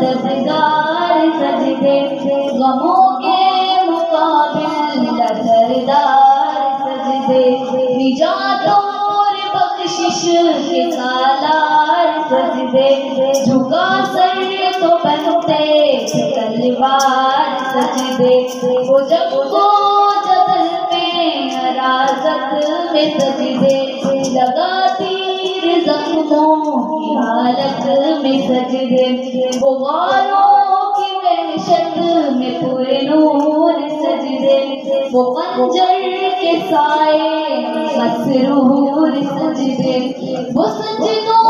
मददगार सजदे। गमों के मुकाबिल सरदार सजदे। निजात और बख्शिश के सालार सजदे। झुका सर तो बनते तलवार सजदे। वो जब में अराजत में सजदे। लगा तीर जख्मों की हालत में सजदे वो की वहशत में पूरे नूर सजदे वो पंजर के साए मसरूर सजदे वो सजदों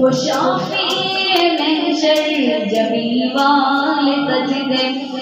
खुशाफी महशर जबीवाल सजदे।